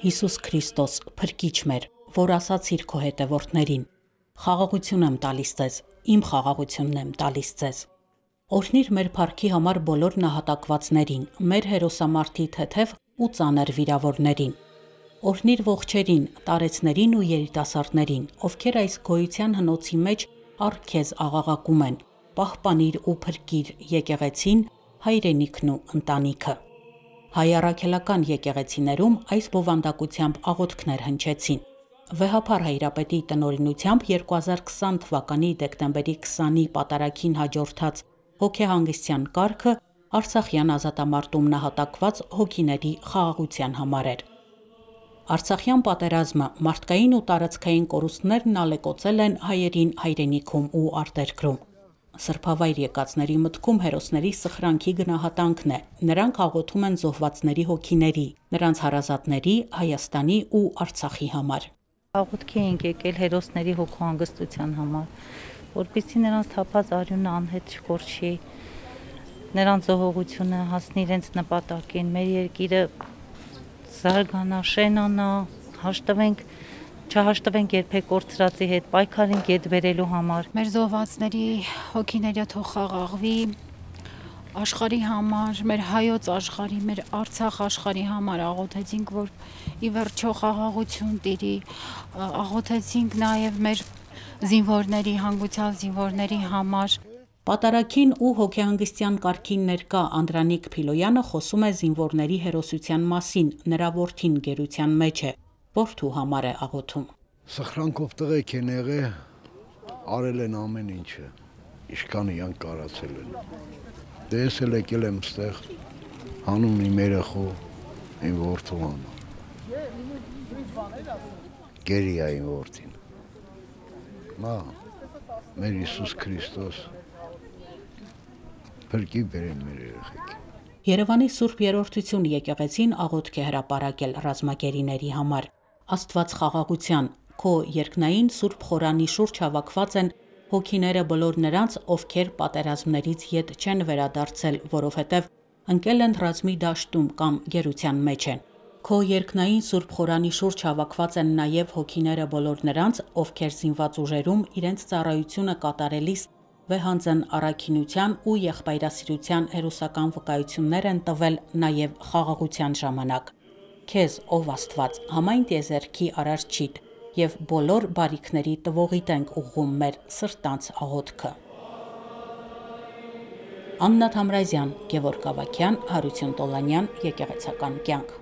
Հիսուս Քրիստոս, փրկիչ մեր, որ ասացիր քո հետևորդներին. Խաղաղություն եմ տալիս ձեզ, իմ խաղաղությունն եմ տալիս ձեզ։ Օրհնիր մեր փառքի համար բոլոր նահատակվածներին, մեր հերոսամարտի թեթև ու ծանր վիրավորներին։ Օրհնիր ողջերին, տարեցներին ու երիտասարդներին, ովքեր այս գոյության հնոցի մեջ առ քեզ աղաղակում են։ Պահպանիր ու փրկիր եկեղեցին, հայրենիքն ու ընտանիքը։ Հայ առաքելական եկեղեցիներում այս բովանդակությամբ աղոթքներ հնչեցին։ Վեհափար հայրապետի տնօրինությամբ 2020 թվականի դեկտեմբերի 20-ի պատարագին հաջորդած հոգեհանգստյան կարգը Արցախյան ազատամարտում նահատակված հոգիների խաղաղության համար էր։ Արցախյան պատերազմը մարդկային ու տարածքային կորուստներն ալեկոծել են հայերին հայրենիքում ու արտերկրում։ Սրբավայր եկածների մտքում հերոսների սխրանքի գնահատանքն է։ Նրանք աղոթում են զոհվածների հոգիների, նրանց հարազատների, Հայաստանի ու Արցախի համար։ Աղոթքի ենք եկել հերոսների հոգու հանգստության համար, որպեսզի նրանց թափած արյունը անհետ չկորչի, նրանց զոհողությունը հասնի իրենց նպատակին, մեր երկիրը զարգանա, շենանա, հաշտվենք չհաշտվենք երբեք կորցրածի հետ, պայքարենք ետ բերելու համար։ Մեր զոհվածների հոգիները թող խաղաղվի, աշխարհի համար, մեր հայոց աշխարհի, մեր Արցախ աշխարհի համար աղոթեցինք, որ ի վերջո խաղաղություն տիրի, աղոթեցինք նաև մեր զինվորների, հանգուցյալ զինվորների համար Պատարագին ու հոգեհանգստյան կարգին ներկա Անդրանիկ Փիլոյանը խոսում է զինվորների հերոսության մասին, նրա որդին գերության մեջ է, որդու համար է աղոթում։ Սխրանքով տղեկ են եղել, արել են ամեն ինչը, իշքան իրանք կարացել են։ Դե ես էլ եկել եմ ստեղ, հանում իմ երեխու, իմ որդու համար։ Գերի է իմ որդին։ Մա, մեր Հիսուս Քրիստոս փրկի բերեն մեր երեխեքին։ Երևանի Սուրբ Երորդություն եկեղեցին աղոթք է հրապարակել ռազմագերիների համար։ Աստված խաղաղության, քո երկնային Սուրբ խորանի շուրջ հավաքված են հոգիները բոլոր նրանց, ովքեր պատերազմներից յետ չեն վերադարձել, որովհետև ընկել են ռազմի դաշտում կամ գերության մեջ են։ Քո երկնային Սուրբ խորանի շուրջ հավաքված են նաև հոգիները բոլոր նրանց, ովքեր զինված ուժերում իրենց ծառայությունը կատարելիս վեհանձն առաքինության ու եղբայրասիրության հերոսական վկայություններ են տվել նաև խաղաղության ժամանակ։ Քեզ, ով Աստված, համայն տիեզերքի արարչիդ եւ բոլոր բարիքների տվողիդ ենք ուղղում մեր սրտանց աղոթքը։ Աննա Թամրազյան, Գևորգ Ավակյան, Հարություն Տոլանյան, Եկեղեցական կյանք։